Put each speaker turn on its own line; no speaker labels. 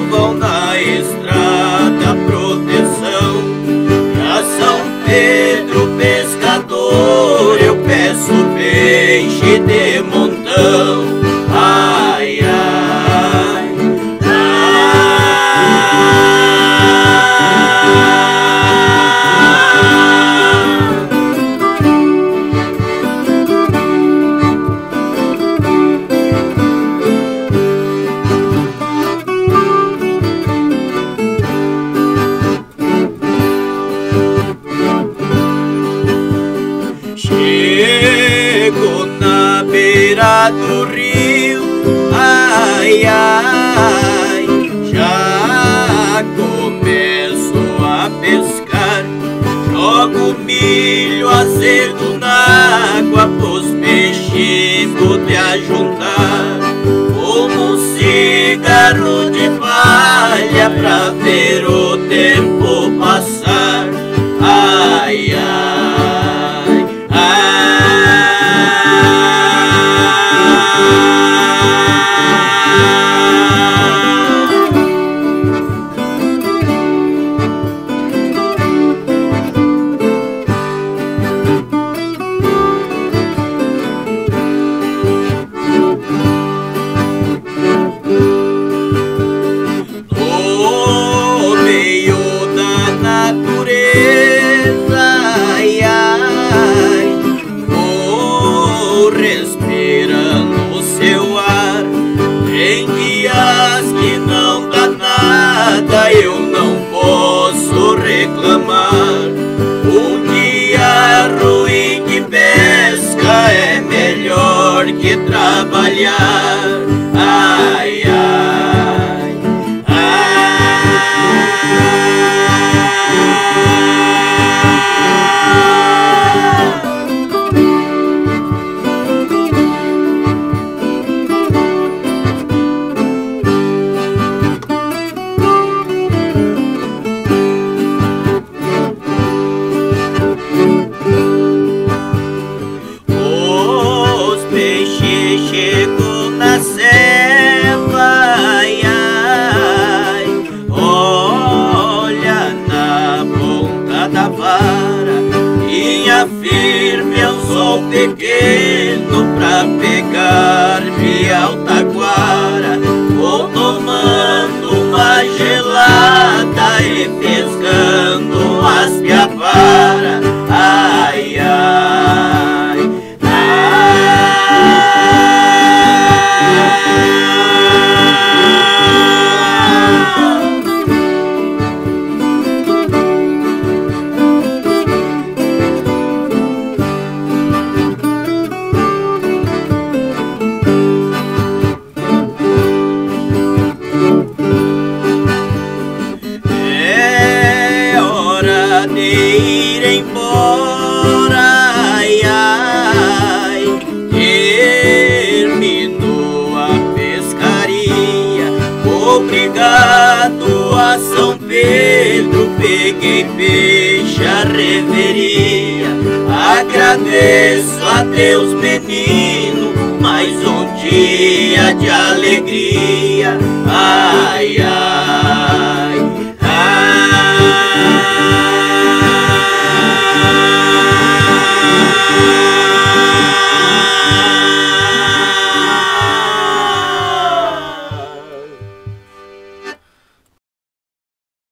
elbow Jogo milho azedo na água pros peixes poder juntar. Como um cigarro de palha pra ver o tempo passar. Ai, ai, vou respirando o seu ar. Em dias que não dá nada, eu não posso reclamar. Um dia ruim de pesca é melhor que trabalhar. Firme eu sou pequeno pra pegar-me altaguara, vou ir embora, ai, ai, terminou a pescaria. Obrigado a São Pedro, peguei peixe a reveria. Agradeço a Deus, menino, mais um dia de alegria. Ai, ai.